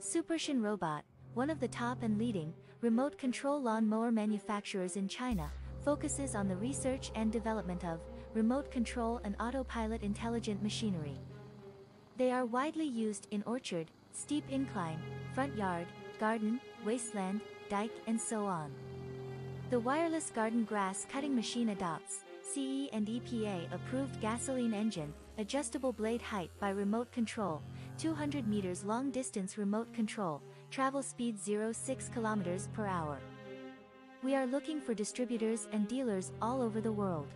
Supershine Robot, one of the top and leading, remote control lawn mower manufacturers in China, focuses on the research and development of remote control and autopilot intelligent machinery. They are widely used in orchard, steep incline, front yard, garden, wasteland, dike and so on. The wireless garden grass cutting machine adopts CE and EPA approved gasoline engine, adjustable blade height by remote control, 200 meters long distance remote control, travel speed 0.6 kilometers per hour. We are looking for distributors and dealers all over the world.